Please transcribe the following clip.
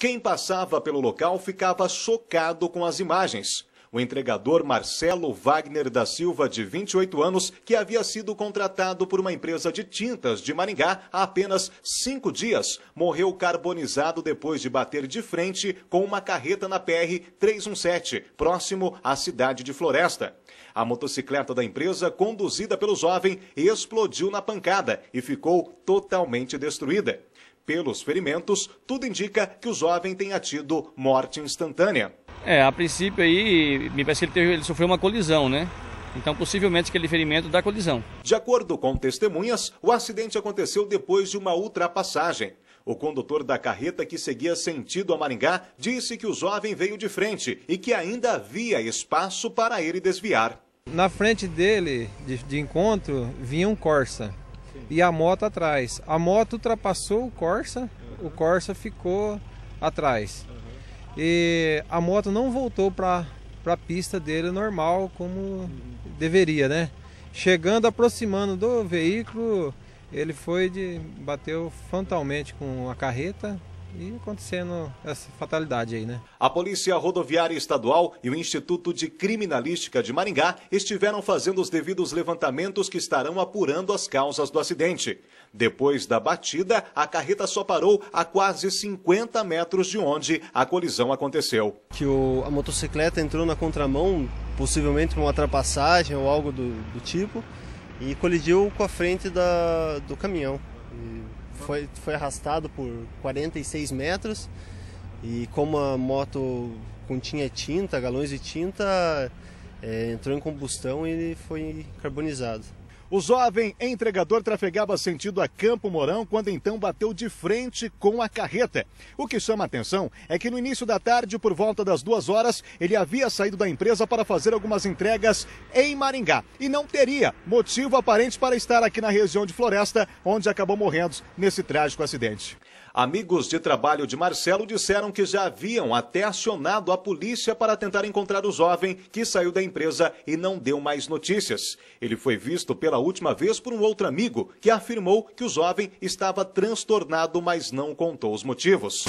Quem passava pelo local ficava chocado com as imagens. O entregador Marcelo Wagner da Silva, de 28 anos, que havia sido contratado por uma empresa de tintas de Maringá há apenas cinco dias, morreu carbonizado depois de bater de frente com uma carreta na PR-317, próximo à cidade de Floresta. A motocicleta da empresa, conduzida pelo jovem, explodiu na pancada e ficou totalmente destruída. Pelos ferimentos, tudo indica que o jovem tenha tido morte instantânea. É, a princípio aí, me parece que ele, teve, ele sofreu uma colisão, né? Então, possivelmente, aquele ferimento da colisão. De acordo com testemunhas, o acidente aconteceu depois de uma ultrapassagem. O condutor da carreta que seguia sentido a Maringá disse que o jovem veio de frente e que ainda havia espaço para ele desviar. Na frente dele, de, de encontro, vinha um Corsa. E a moto atrás. A moto ultrapassou o Corsa, uhum. o Corsa ficou atrás. Uhum. E a moto não voltou para a pista dele normal como deveria, né? Chegando, aproximando do veículo, ele foi de bateu frontalmente com a carreta e acontecendo essa fatalidade aí, né? A Polícia Rodoviária Estadual e o Instituto de Criminalística de Maringá estiveram fazendo os devidos levantamentos que estarão apurando as causas do acidente. Depois da batida, a carreta só parou a quase 50 metros de onde a colisão aconteceu. Que o, a motocicleta entrou na contramão, possivelmente por uma ultrapassagem ou algo do, do tipo, e colidiu com a frente da, do caminhão. E foi, foi arrastado por 46 metros e como a moto continha tinta, galões de tinta, é, entrou em combustão e foi carbonizado. O jovem entregador trafegava sentido a Campo Mourão quando então bateu de frente com a carreta. O que chama a atenção é que no início da tarde, por volta das duas horas, ele havia saído da empresa para fazer algumas entregas em Maringá e não teria motivo aparente para estar aqui na região de Floresta, onde acabou morrendo nesse trágico acidente. Amigos de trabalho de Marcelo disseram que já haviam até acionado a polícia para tentar encontrar o jovem que saiu da empresa e não deu mais notícias. Ele foi visto pela última vez por um outro amigo que afirmou que o jovem estava transtornado, mas não contou os motivos.